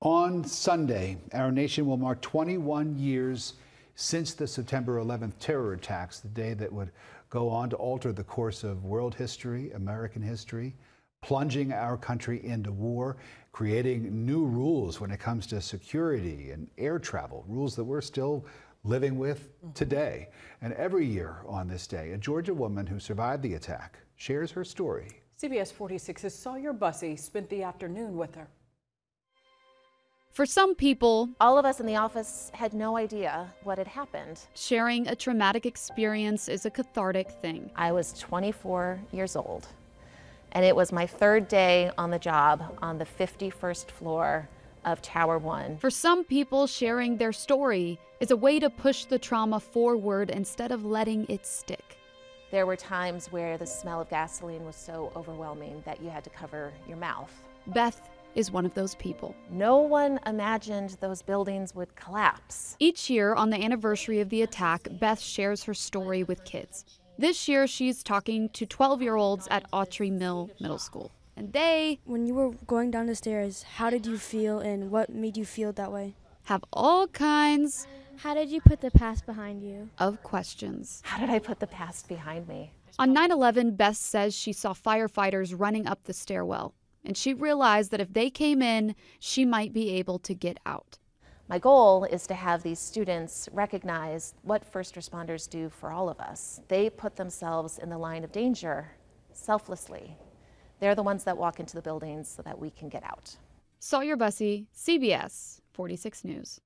On Sunday, our nation will mark 21 years since the September 11th terror attacks, the day that would go on to alter the course of world history, American history, plunging our country into war, creating new rules when it comes to security and air travel, rules that we're still living with mm-hmm. today. And every year on this day, a Georgia woman who survived the attack shares her story. CBS 46's Sawyer Bussey spent the afternoon with her. For some people, all of us in the office had no idea what had happened. Sharing a traumatic experience is a cathartic thing. I was 24 years old, and it was my third day on the job on the 51st floor of Tower 1. For some people, sharing their story is a way to push the trauma forward instead of letting it stick. There were times where the smell of gasoline was so overwhelming that you had to cover your mouth. Beth is one of those people. No one imagined those buildings would collapse. Each year, on the anniversary of the attack, Beth shares her story with kids. This year, she's talking to 12 year olds at Autry Mill Middle School. And they. When you were going down the stairs, how did you feel and what made you feel that way? Have all kinds. How did you put the past behind you? Of questions. How did I put the past behind me? On 9 11, Beth says she saw firefighters running up the stairwell and she realized that if they came in, she might be able to get out. My goal is to have these students recognize what first responders do for all of us. They put themselves in the line of danger selflessly. They're the ones that walk into the buildings so that we can get out. Sawyer Bussey, CBS 46 News.